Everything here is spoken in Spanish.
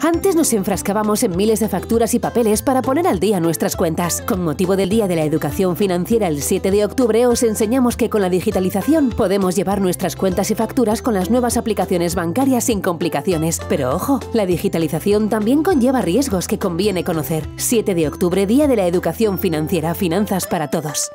Antes nos enfrascábamos en miles de facturas y papeles para poner al día nuestras cuentas. Con motivo del Día de la Educación Financiera el 7 de octubre os enseñamos que con la digitalización podemos llevar nuestras cuentas y facturas con las nuevas aplicaciones bancarias sin complicaciones. Pero ojo, la digitalización también conlleva riesgos que conviene conocer. 7 de octubre, Día de la Educación Financiera, Finanzas para Todos.